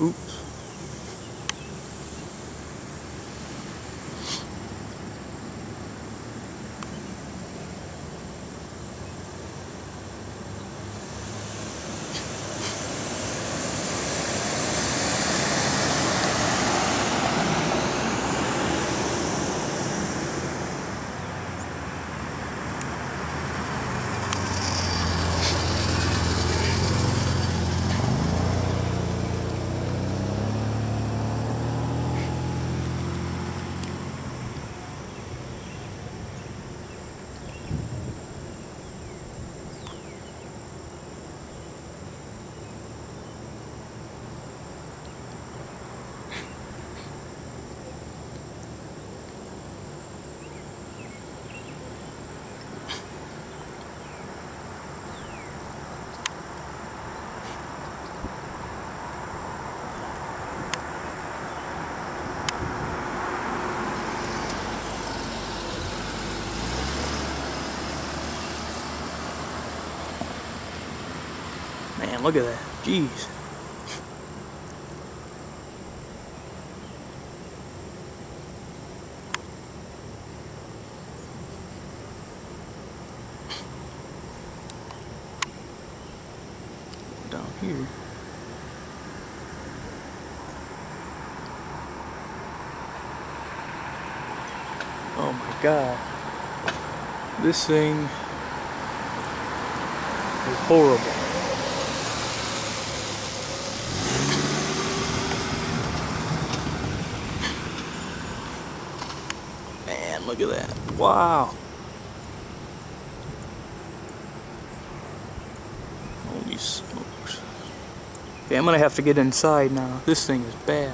Oops. Man, look at that. Jeez. Down here. Oh my god. This thing is horrible. Man, look at that. Wow. Holy smokes. Okay, I'm gonna have to get inside now. This thing is bad.